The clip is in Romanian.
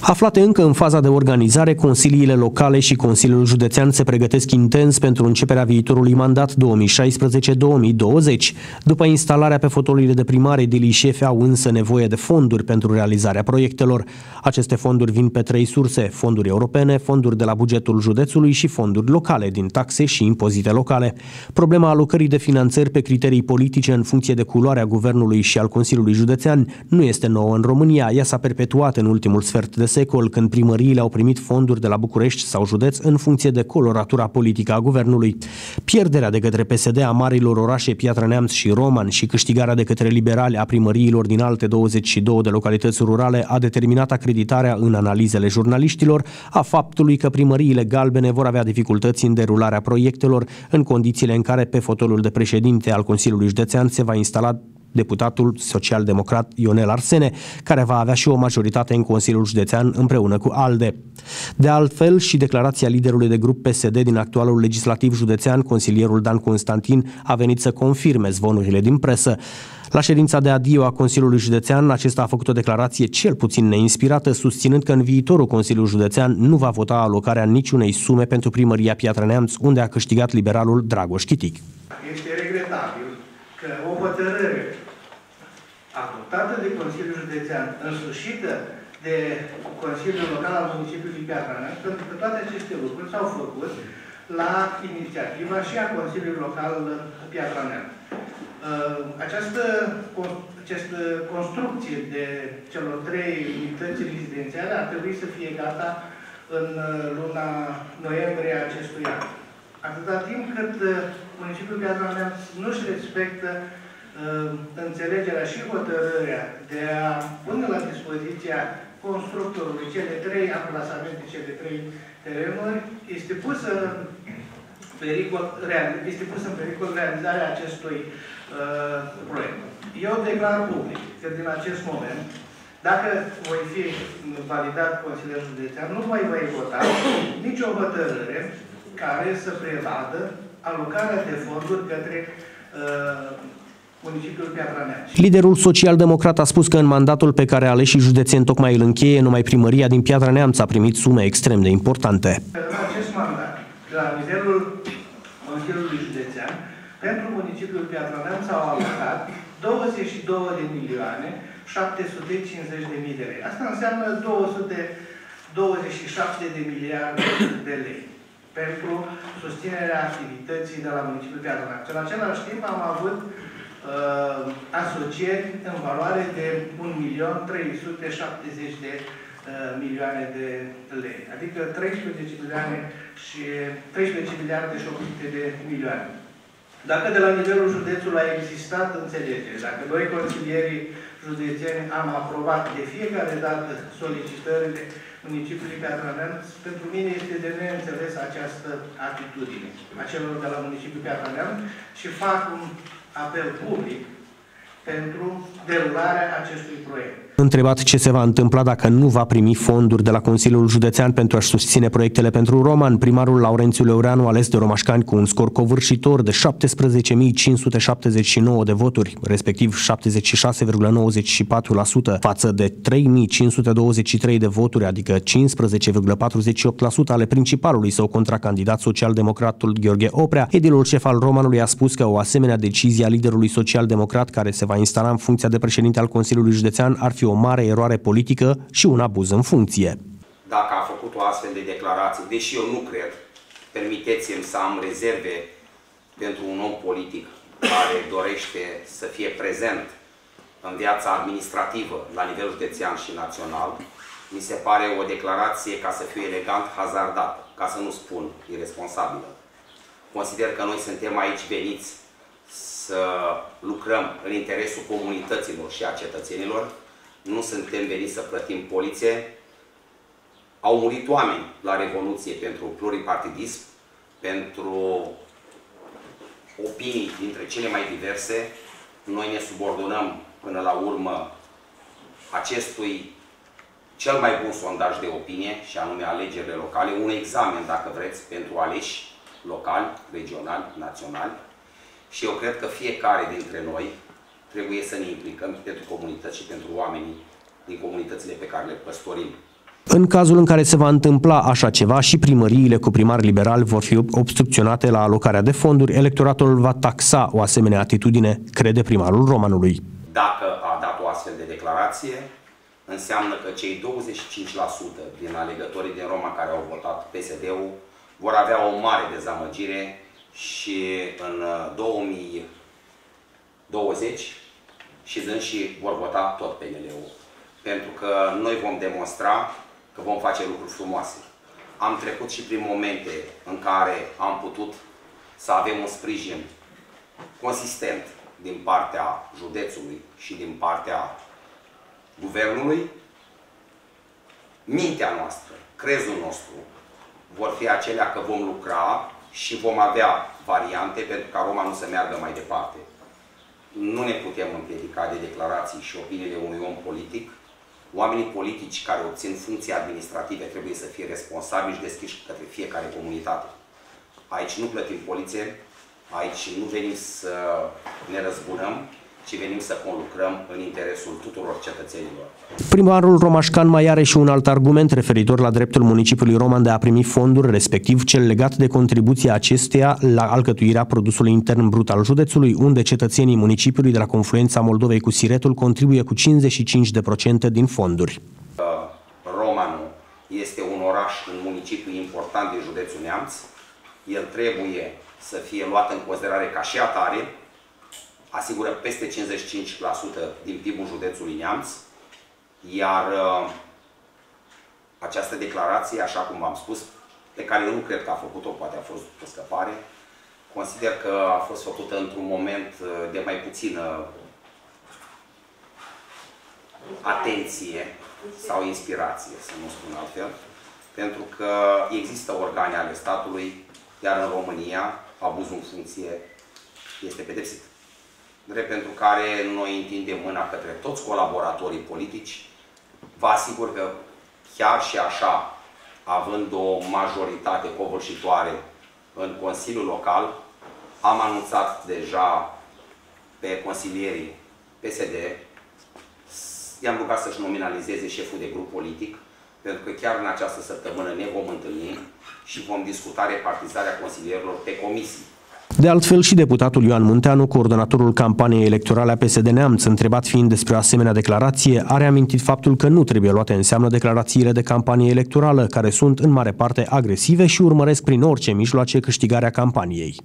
Aflate încă în faza de organizare, consiliile locale și Consiliul Județean se pregătesc intens pentru începerea viitorului mandat 2016-2020. După instalarea pe fotoliile de primare, edilii șefi au însă nevoie de fonduri pentru realizarea proiectelor. Aceste fonduri vin pe trei surse, fonduri europene, fonduri de la bugetul județului și fonduri locale, din taxe și impozite locale. Problema alocării de finanțări pe criterii politice în funcție de culoarea guvernului și al Consiliului Județean nu este nouă în România, ea s-a perpetuat în ultimul sfert de secol, când primăriile au primit fonduri de la București sau județ în funcție de coloratura politică a guvernului. Pierderea de către PSD a marilor orașe Piatra Neamț și Roman și câștigarea de către liberali a primăriilor din alte 22 de localități rurale a determinat acreditarea în analizele jurnaliștilor a faptului că primăriile galbene vor avea dificultăți în derularea proiectelor în condițiile în care pe fotolul de președinte al Consiliului Județean se va instala deputatul social-democrat Ionel Arsene, care va avea și o majoritate în Consiliul Județean împreună cu ALDE. De altfel, și declarația liderului de grup PSD din actualul legislativ județean, consilierul Dan Constantin, a venit să confirme zvonurile din presă. La ședința de adio a Consiliului Județean, acesta a făcut o declarație cel puțin neinspirată, susținând că în viitorul Consiliul Județean nu va vota alocarea niciunei sume pentru primăria Piatra Neamț, unde a câștigat liberalul Dragoș Chitic. Este regretabil că o hotărâre adoptată de Consiliul Județean, însușită de Consiliul Local al Municipiului Piatra Neamț, pentru că toate aceste lucruri s-au făcut la inițiativa și a Consiliului Local Piatra Neamț. Uh, această, această construcție de celor trei unități rezidențiale ar trebui să fie gata în uh, luna noiembrie acestui an. Atâta timp cât uh, municipiul Piatra Neamț nu-și respectă înțelegerea și hotărârea de a pune la dispoziția constructorului cele trei amplasamente, cele trei terenuri, este pusă pericol, este pusă în pericol realizarea acestui uh, proiect. Eu declar public că din acest moment, dacă voi fi validat Consiliul Județean, nu mai voi vota nicio hotărâre care să prevadă alocarea de fonduri către uh, municipiul Piatra Neamț. Liderul social-democrat a spus că în mandatul pe care aleșii județeni tocmai îl încheie, numai primăria din Piatra Neamț a primit sume extrem de importante. În acest mandat, la nivelul Consiliului Județean, pentru municipiul Piatra Neamț au alocat 22 de milioane 750 de mii de lei. Asta înseamnă 227 de miliarde de lei pentru susținerea activității de la municipiul Piatra Neamț. În același timp am avut uh, asocieri în valoare de 1.370.000 de uh, milioane de lei, adică 13 milioane și 13 miliarde și 800 de milioane. Dacă de la nivelul județului a existat înțelegere, dacă noi consilierii județeni am aprobat de fiecare dată solicitările municipiului Piatra Neamț, pentru mine este de neînțeles această atitudine a celor de la municipiul Piatra Neamț și fac un apel public pentru derularea acestui proiect. Întrebat ce se va întâmpla dacă nu va primi fonduri de la Consiliul Județean pentru a-și susține proiectele pentru Roman, primarul Laurențiu Leureanu, ales de Romașcani cu un scor covârșitor de 17.579 de voturi, respectiv 76,94% față de 3.523 de voturi, adică 15,48% ale principalului său contracandidat social-democratul Gheorghe Oprea, edilul șef al Romanului a spus că o asemenea decizie a liderului social-democrat care se va instala în funcția de președinte al Consiliului Județean ar fi o mare eroare politică și un abuz în funcție. Dacă a făcut o astfel de declarație, deși eu nu cred, permiteți-mi să am rezerve pentru un om politic care dorește să fie prezent în viața administrativă la nivel județean și național, mi se pare o declarație, ca să fiu elegant, hazardată, ca să nu spun irresponsabilă. Consider că noi suntem aici veniți să lucrăm în interesul comunităților și a cetățenilor nu suntem veniți să plătim poliție. Au murit oameni la Revoluție pentru pluripartidism, pentru opinii dintre cele mai diverse. Noi ne subordonăm până la urmă acestui cel mai bun sondaj de opinie, și anume alegerile locale, un examen, dacă vreți, pentru aleși locali, regionali, naționali. Și eu cred că fiecare dintre noi trebuie să ne implicăm pentru comunități și pentru oamenii din comunitățile pe care le păstorim. În cazul în care se va întâmpla așa ceva și primăriile cu primari liberali vor fi obstrucționate la alocarea de fonduri, electoratul va taxa o asemenea atitudine, crede primarul Romanului. Dacă a dat o astfel de declarație, înseamnă că cei 25% din alegătorii din Roma care au votat PSD-ul vor avea o mare dezamăgire și în 2020 și și vor vota tot PNL-ul. Pentru că noi vom demonstra că vom face lucruri frumoase. Am trecut și prin momente în care am putut să avem un sprijin consistent din partea județului și din partea guvernului. Mintea noastră, crezul nostru, vor fi acelea că vom lucra și vom avea variante pentru ca Roma nu să meargă mai departe. Nu ne putem împiedica de declarații și opiniile unui om politic, Oamenii politici care obțin funcții administrative trebuie să fie responsabili și deschiși către fiecare comunitate. Aici nu plătim poliție, aici nu venim să ne răzbunăm, ci venim să conlucrăm în interesul tuturor cetățenilor. Primarul Romașcan mai are și un alt argument referitor la dreptul municipiului Roman de a primi fonduri, respectiv cel legat de contribuția acesteia la alcătuirea produsului intern brut al județului, unde cetățenii municipiului de la confluența Moldovei cu Siretul contribuie cu 55% din fonduri. Romanul este un oraș, un municipiu important din județul Neamț. El trebuie să fie luat în considerare ca și atare, asigură peste 55% din PIB-ul județului Neamț, iar uh, această declarație, așa cum v-am spus, pe care eu nu cred că a făcut-o, poate a fost o scăpare, consider că a fost făcută într-un moment uh, de mai puțină atenție sau inspirație, să nu spun altfel, pentru că există organe ale statului, iar în România abuzul în funcție este pedepsit drept pentru care noi întindem mâna către toți colaboratorii politici. Vă asigur că chiar și așa, având o majoritate covârșitoare în Consiliul Local, am anunțat deja pe consilierii PSD, i-am rugat să-și nominalizeze șeful de grup politic, pentru că chiar în această săptămână ne vom întâlni și vom discuta repartizarea consilierilor pe comisii. De altfel și deputatul Ioan Munteanu, coordonatorul campaniei electorale a PSD Neamț, întrebat fiind despre o asemenea declarație, a reamintit faptul că nu trebuie luate în seamnă declarațiile de campanie electorală, care sunt în mare parte agresive și urmăresc prin orice mijloace câștigarea campaniei.